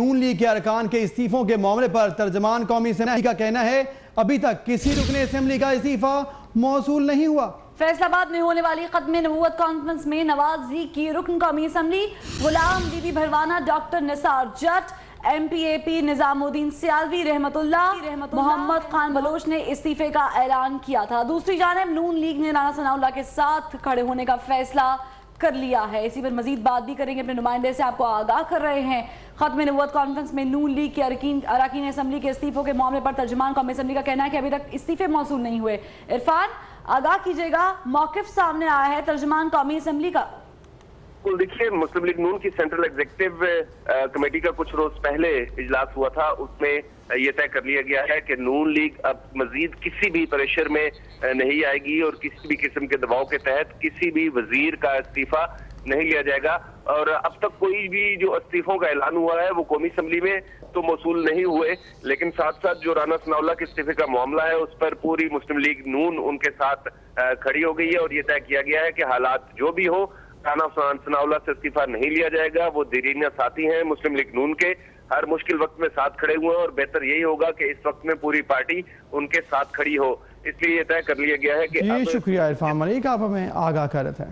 نون league کے ارکان کے استعفوں کے معاملے پر ترجمان قومی اسمبلی کا کہنا ہے، ابھی تک کسی رکن اسمبلی کا استعفیٰ موصول نہیں ہوا۔ فیصل آباد میں ہونے والی ختم نبوت کانفرنس میں نوازی کی رکن قومی assembly, Ghulam Bibi Bharwana doctor Nisar Jatt, M P A پی نظام الدین سیالوی رحمت اللہ، محمد خان بلوچ نے استعفے کا اعلان کیا تھا۔ دوسری جانب، نون لیگ نے رانا ثناء اللہ کے ساتھ کھڑے ہونے کا فیصلہ کر لیا ہے۔ اسی پر مزید بات بھی کریں گے اپنے نمائندے سے، آپ کو آگاہ کر رہے ہیں۔ ختم نبوت کانفرنس میں نون لیگ کے اراکین اسمبلی کے استعفوں کے معاملے پر ترجمان قومی اسمبلی کا کہنا ہے کہ ابھی تک استعفے موصول نہیں ہوئے۔ عرفان آگاہ کیجیے گا، موقف سامنے آیا ہے ترجمان قومی اسمبلی کا۔ دیکھیے، مسلم لیگ نون کی سینٹرل ایگزیکٹو کمیٹی کا کچھ روز پہلے اجلاس ہوا تھا۔ اس میں یہ طے کر لیا گیا ہے کہ نون لیگ اب مزید کسی بھی پریشر میں نہیں آئے گی اور کسی بھی قسم کے دباؤ کے تحت کسی بھی وزیر کا استعفیٰ نہیں لیا جائے گا۔ اور اب تک کوئی بھی جو استعفوں کا اعلان ہوا ہے وہ قومی اسمبلی میں تو موصول نہیں ہوئے۔ لیکن ساتھ ساتھ جو رانا ثناء اللہ کے استعفے کا معاملہ ہے اس پر پوری مسلم لیگ نون ان کے ساتھ کھڑی ہو گئی ہے۔ اور یہ طے کیا گیا ہے کہ حالات جو بھی ہو رانا ثناء اللہ سے استعفیٰ نہیں لیا جائے گا۔ وہ دیرینہ ساتھی ہیں مسلم لیگ نون کے۔ ہر مشکل وقت میں ساتھ کھڑے ہوئے ہیں اور بہتر یہی ہوگا کہ اس وقت میں پوری پارٹی ان کے ساتھ کھڑی ہو۔ اس لیے یہ طے کر لیا گیا ہے کہ جی شکریہ عرفان ملیک آپ ہمیں آگاہ کرتے ہیں